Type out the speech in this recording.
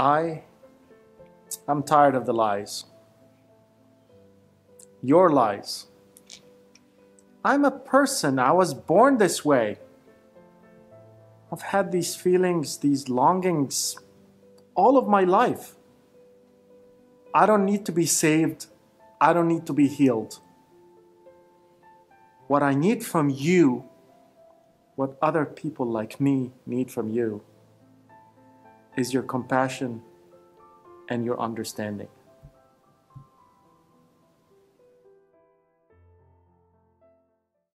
I I'm tired of the lies. Your lies. I'm a person. I was born this way. I've had these feelings, these longings all of my life. I don't need to be saved. I don't need to be healed. What I need from you, what other people like me need from you, is your compassion and your understanding.